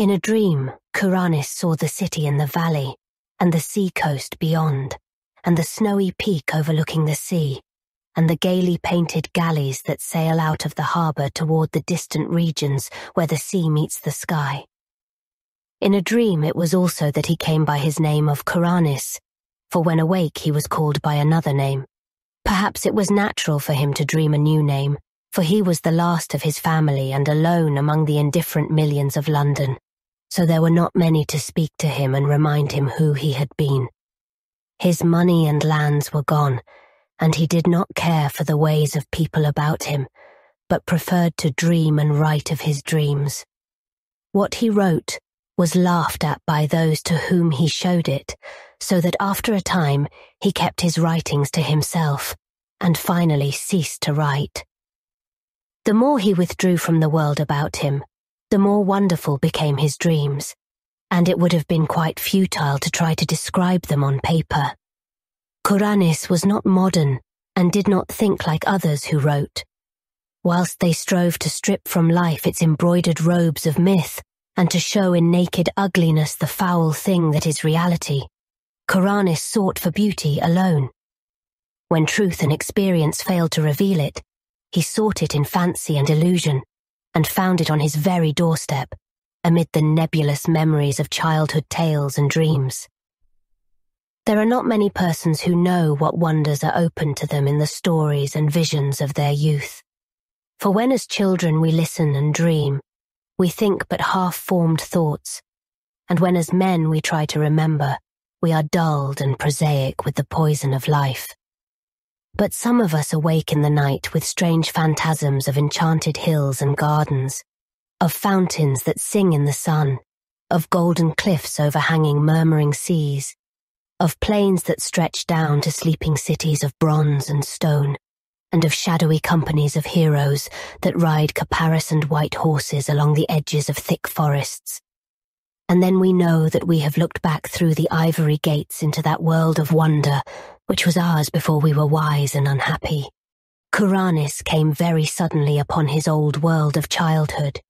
In a dream, Kuranes saw the city in the valley, and the sea coast beyond, and the snowy peak overlooking the sea, and the gaily painted galleys that sail out of the harbour toward the distant regions where the sea meets the sky. In a dream, it was also that he came by his name of Kuranes, for when awake he was called by another name. Perhaps it was natural for him to dream a new name, for he was the last of his family and alone among the indifferent millions of London, so there were not many to speak to him and remind him who he had been. His money and lands were gone, and he did not care for the ways of people about him, but preferred to dream and write of his dreams. What he wrote was laughed at by those to whom he showed it, so that after a time he kept his writings to himself, and finally ceased to write. The more he withdrew from the world about him, the more wonderful became his dreams, and it would have been quite futile to try to describe them on paper. Kuranes was not modern and did not think like others who wrote. Whilst they strove to strip from life its embroidered robes of myth and to show in naked ugliness the foul thing that is reality, Kuranes sought for beauty alone. When truth and experience failed to reveal it, he sought it in fancy and illusion, and found it on his very doorstep, amid the nebulous memories of childhood tales and dreams. There are not many persons who know what wonders are open to them in the stories and visions of their youth. For when as children we listen and dream, we think but half-formed thoughts, and when as men we try to remember, we are dulled and prosaic with the poison of life. But some of us awake in the night with strange phantasms of enchanted hills and gardens, of fountains that sing in the sun, of golden cliffs overhanging murmuring seas, of plains that stretch down to sleeping cities of bronze and stone, and of shadowy companies of heroes that ride caparisoned white horses along the edges of thick forests. And then we know that we have looked back through the ivory gates into that world of wonder which was ours before we were wise and unhappy. Kuranes came very suddenly upon his old world of childhood.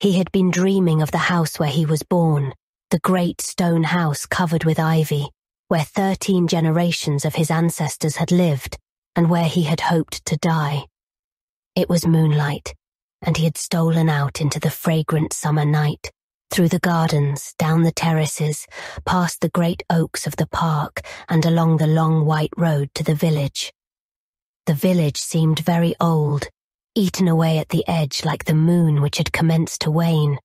He had been dreaming of the house where he was born, the great stone house covered with ivy, where thirteen generations of his ancestors had lived, and where he had hoped to die. It was moonlight, and he had stolen out into the fragrant summer night, through the gardens, down the terraces, past the great oaks of the park, and along the long white road to the village. The village seemed very old, eaten away at the edge like the moon which had commenced to wane.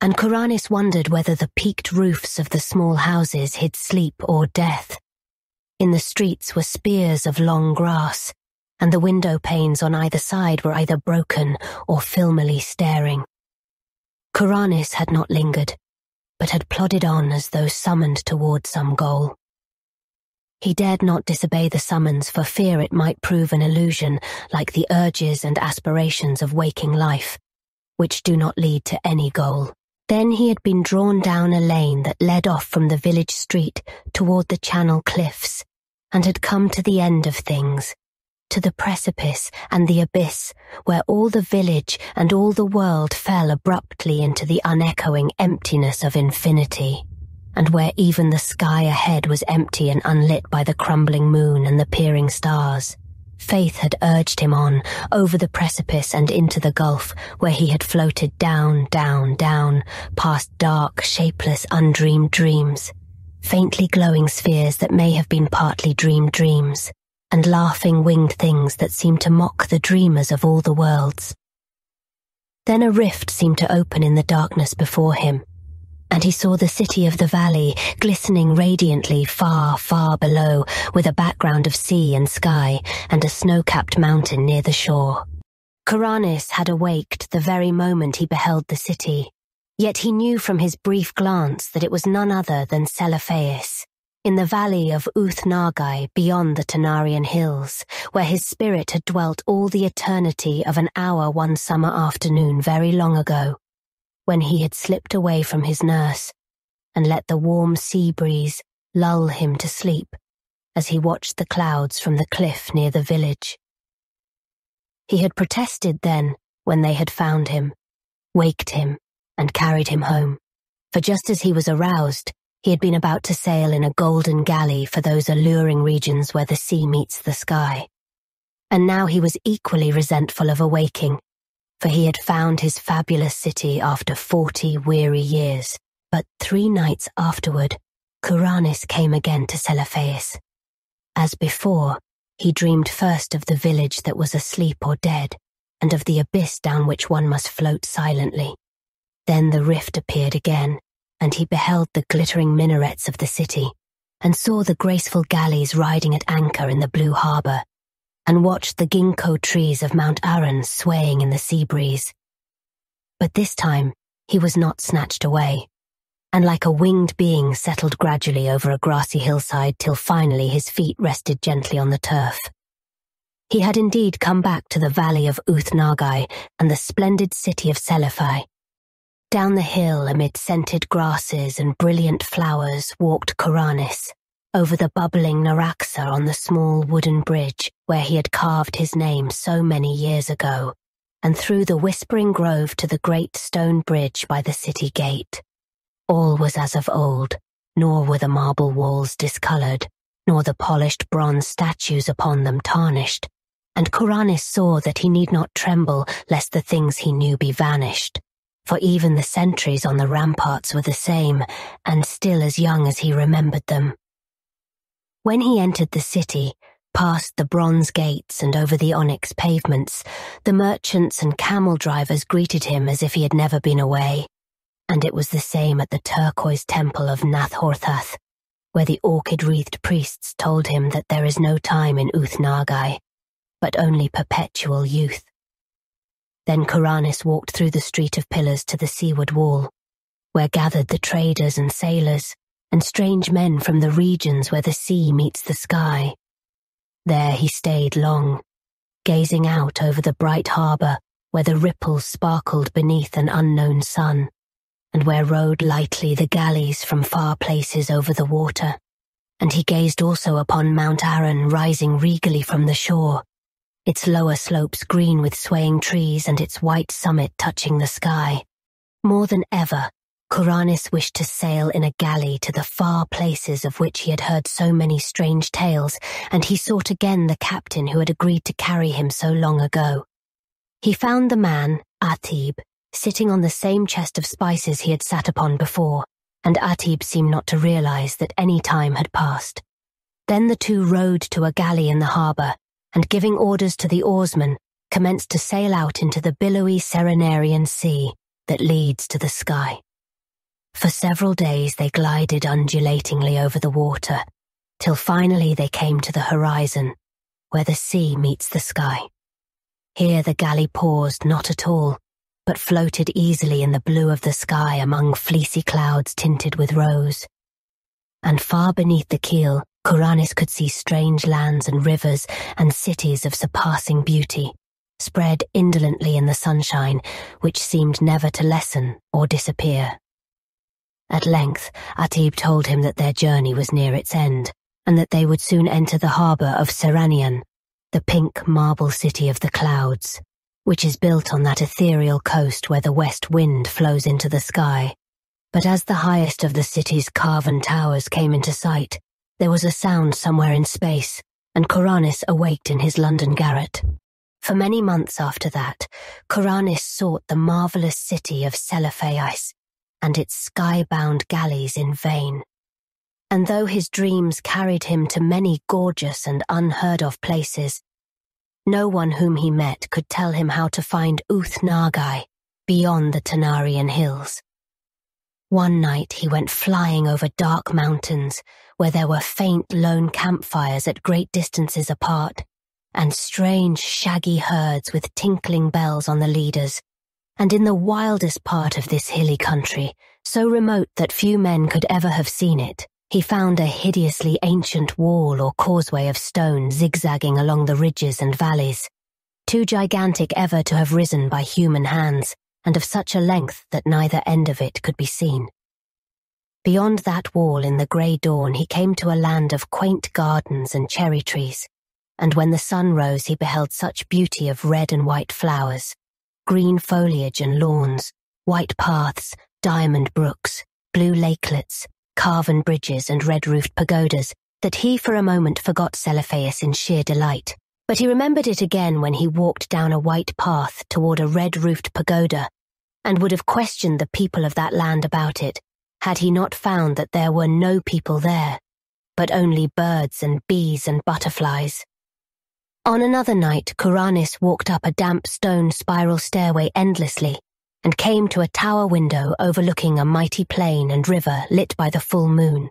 And Kuranes wondered whether the peaked roofs of the small houses hid sleep or death. In the streets were spears of long grass, and the window panes on either side were either broken or filmily staring. Kuranes had not lingered, but had plodded on as though summoned toward some goal. He dared not disobey the summons for fear it might prove an illusion like the urges and aspirations of waking life, which do not lead to any goal. Then he had been drawn down a lane that led off from the village street toward the channel cliffs, and had come to the end of things, to the precipice and the abyss, where all the village and all the world fell abruptly into the unechoing emptiness of infinity, and where even the sky ahead was empty and unlit by the crumbling moon and the peering stars. Faith had urged him on, over the precipice and into the gulf, where he had floated down, down, down, past dark, shapeless, undreamed dreams, faintly glowing spheres that may have been partly dreamed dreams and laughing winged things that seemed to mock the dreamers of all the worlds. Then a rift seemed to open in the darkness before him, and he saw the city of the valley glistening radiantly far, far below, with a background of sea and sky and a snow-capped mountain near the shore. Kuranes had awaked the very moment he beheld the city, yet he knew from his brief glance that it was none other than Celephaïs, in the valley of Ooth-Nargai beyond the Tanarian hills, where his spirit had dwelt all the eternity of an hour one summer afternoon very long ago, when he had slipped away from his nurse and let the warm sea breeze lull him to sleep as he watched the clouds from the cliff near the village. He had protested then when they had found him, waked him, and carried him home. for just as he was aroused, he had been about to sail in a golden galley for those alluring regions where the sea meets the sky. And now he was equally resentful of awaking, for he had found his fabulous city after forty weary years. But three nights afterward, Kuranes came again to Celephaïs. As before, he dreamed first of the village that was asleep or dead, and of the abyss down which one must float silently. Then the rift appeared again, and he beheld the glittering minarets of the city, and saw the graceful galleys riding at anchor in the blue harbour, and watched the ginkgo trees of Mount Aran swaying in the sea breeze. But this time, he was not snatched away, and like a winged being settled gradually over a grassy hillside till finally his feet rested gently on the turf. He had indeed come back to the valley of Ooth-Nargai and the splendid city of Celephaï, down the hill amid scented grasses and brilliant flowers walked Kuranes, over the bubbling Naraxa on the small wooden bridge where he had carved his name so many years ago, and through the whispering grove to the great stone bridge by the city gate. All was as of old, nor were the marble walls discoloured, nor the polished bronze statues upon them tarnished, and Kuranes saw that he need not tremble lest the things he knew be vanished for even the sentries on the ramparts were the same, and still as young as he remembered them. When he entered the city, past the bronze gates and over the onyx pavements, the merchants and camel drivers greeted him as if he had never been away. And it was the same at the turquoise temple of Nath Horthath, where the orchid-wreathed priests told him that there is no time in Ooth-Nargai, but only perpetual youth. Then Kuranes walked through the street of pillars to the seaward wall, where gathered the traders and sailors, and strange men from the regions where the sea meets the sky. There he stayed long, gazing out over the bright harbour where the ripples sparkled beneath an unknown sun, and where rode lightly the galleys from far places over the water. And he gazed also upon Mount Aran rising regally from the shore, its lower slopes green with swaying trees and its white summit touching the sky. More than ever, Kuranes wished to sail in a galley to the far places of which he had heard so many strange tales, and he sought again the captain who had agreed to carry him so long ago. He found the man, Athib, sitting on the same chest of spices he had sat upon before, and Athib seemed not to realize that any time had passed. Then the two rowed to a galley in the harbour, and giving orders to the oarsmen, commenced to sail out into the billowy Cerenerian Sea that leads to the sky. For several days they glided undulatingly over the water, till finally they came to the horizon, where the sea meets the sky. Here the galley paused not at all, but floated easily in the blue of the sky among fleecy clouds tinted with rose. And far beneath the keel, Kuranes could see strange lands and rivers and cities of surpassing beauty, spread indolently in the sunshine, which seemed never to lessen or disappear. At length, Athib told him that their journey was near its end, and that they would soon enter the harbour of Serannian, the pink marble city of the clouds, which is built on that ethereal coast where the west wind flows into the sky. But as the highest of the city's carven towers came into sight, there was a sound somewhere in space, and Kuranes awaked in his London garret. For many months after that, Kuranes sought the marvellous city of Celephaïs and its sky-bound galleys in vain. And though his dreams carried him to many gorgeous and unheard-of places, no one whom he met could tell him how to find Ooth-Nargai beyond the Tanarian hills. One night he went flying over dark mountains where there were faint lone campfires at great distances apart, and strange shaggy herds with tinkling bells on the leaders. And in the wildest part of this hilly country, so remote that few men could ever have seen it, he found a hideously ancient wall or causeway of stone zigzagging along the ridges and valleys, too gigantic ever to have risen by human hands, and of such a length that neither end of it could be seen. Beyond that wall in the grey dawn he came to a land of quaint gardens and cherry trees, and when the sun rose he beheld such beauty of red and white flowers, green foliage and lawns, white paths, diamond brooks, blue lakelets, carven bridges, and red-roofed pagodas that he for a moment forgot Celephaïs in sheer delight. But he remembered it again when he walked down a white path toward a red-roofed pagoda and would have questioned the people of that land about it had he not found that there were no people there, but only birds and bees and butterflies. On another night, Kuranes walked up a damp stone spiral stairway endlessly and came to a tower window overlooking a mighty plain and river lit by the full moon.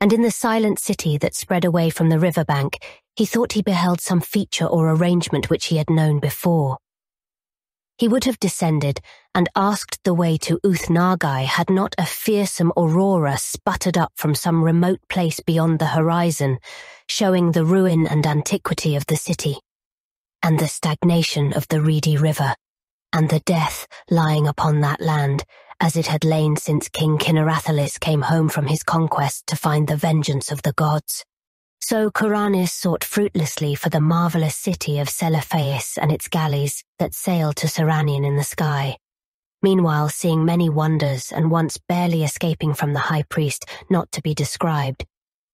And in the silent city that spread away from the riverbank, he thought he beheld some feature or arrangement which he had known before. He would have descended and asked the way to Ooth-Nargai had not a fearsome aurora sputtered up from some remote place beyond the horizon, showing the ruin and antiquity of the city, and the stagnation of the reedy river, and the death lying upon that land, as it had lain since King Kynaratholis came home from his conquest to find the vengeance of the gods. So Kuranes sought fruitlessly for the marvelous city of Celephaïs and its galleys that sailed to Serannian in the sky. Meanwhile, seeing many wonders and once barely escaping from the high priest not to be described,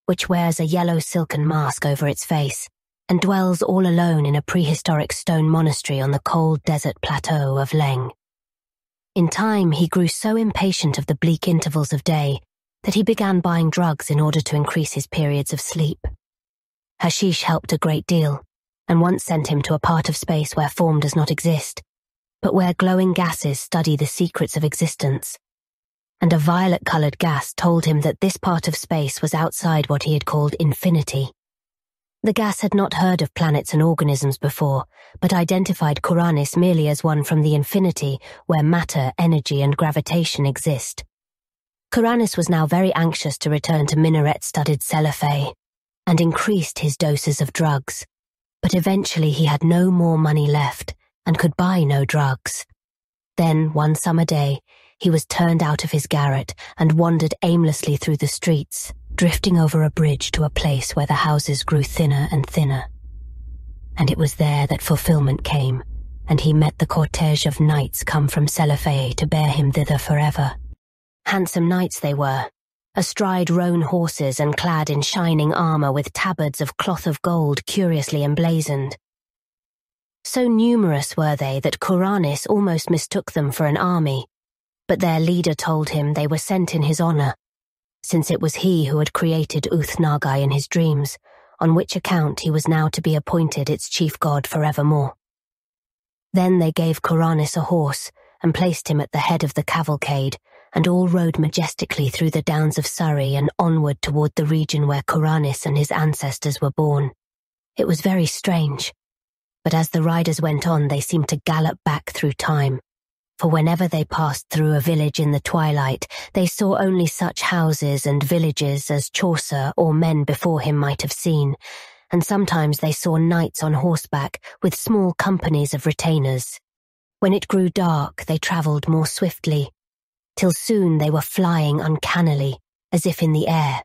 which wears a yellow silken mask over its face and dwells all alone in a prehistoric stone monastery on the cold desert plateau of Leng. In time, he grew so impatient of the bleak intervals of day that he began buying drugs in order to increase his periods of sleep. Hashish helped a great deal, and once sent him to a part of space where form does not exist, but where glowing gases study the secrets of existence. And a violet-colored gas told him that this part of space was outside what he had called infinity. The gas had not heard of planets and organisms before, but identified Kuranes merely as one from the infinity where matter, energy, and gravitation exist. Kuranes was now very anxious to return to minaret-studded Celophae, and increased his doses of drugs. But eventually he had no more money left and could buy no drugs. Then, one summer day, he was turned out of his garret and wandered aimlessly through the streets, drifting over a bridge to a place where the houses grew thinner and thinner. And it was there that fulfillment came, and he met the cortege of knights come from Celophae to bear him thither forever. Handsome knights they were, astride roan horses and clad in shining armour with tabards of cloth of gold curiously emblazoned. So numerous were they that Kuranes almost mistook them for an army, but their leader told him they were sent in his honour, since it was he who had created Ooth-Nargai in his dreams, on which account he was now to be appointed its chief god forevermore. Then they gave Kuranes a horse and placed him at the head of the cavalcade, and all rode majestically through the downs of Surrey and onward toward the region where Kuranes and his ancestors were born. It was very strange, but as the riders went on, they seemed to gallop back through time. For whenever they passed through a village in the twilight, they saw only such houses and villages as Chaucer or men before him might have seen, and sometimes they saw knights on horseback with small companies of retainers. When it grew dark, they travelled more swiftly, till soon they were flying uncannily, as if in the air.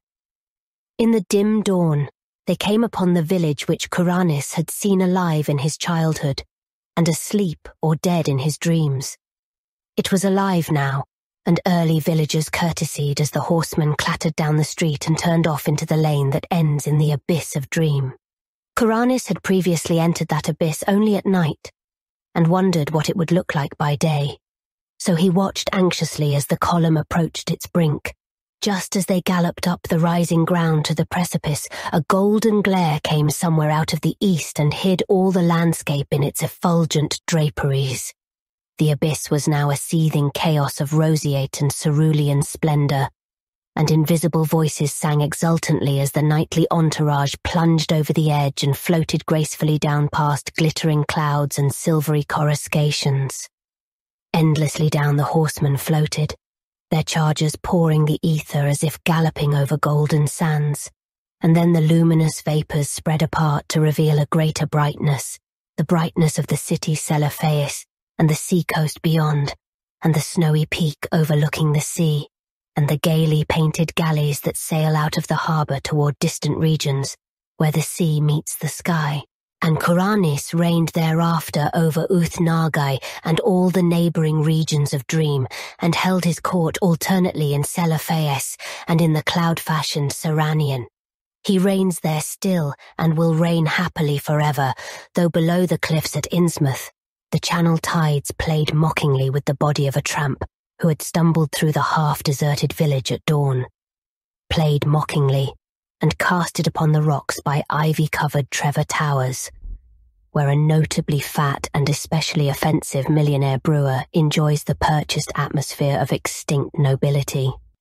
In the dim dawn, they came upon the village which Kuranes had seen alive in his childhood, and asleep or dead in his dreams. It was alive now, and early villagers courtesied as the horsemen clattered down the street and turned off into the lane that ends in the abyss of dream. Kuranes had previously entered that abyss only at night, and wondered what it would look like by day so he watched anxiously as the column approached its brink. Just as they galloped up the rising ground to the precipice, a golden glare came somewhere out of the east and hid all the landscape in its effulgent draperies. The abyss was now a seething chaos of roseate and cerulean splendor, and invisible voices sang exultantly as the nightly entourage plunged over the edge and floated gracefully down past glittering clouds and silvery coruscations. Endlessly down the horsemen floated, their chargers pouring the ether as if galloping over golden sands, and then the luminous vapors spread apart to reveal a greater brightness, the brightness of the city Celephaïs and the seacoast beyond, and the snowy peak overlooking the sea, and the gaily painted galleys that sail out of the harbour toward distant regions, where the sea meets the sky, and Kuranes reigned thereafter over Ooth-Nargai and all the neighbouring regions of Dream, and held his court alternately in Celephaïs and in the cloud-fashioned Serannian. He reigns there still and will reign happily forever, though below the cliffs at Innsmouth, the channel tides played mockingly with the body of a tramp who had stumbled through the half-deserted village at dawn. Played mockingly, and cast it upon the rocks by ivy-covered Trevor Towers, where a notably fat and especially offensive millionaire brewer enjoys the purchased atmosphere of extinct nobility.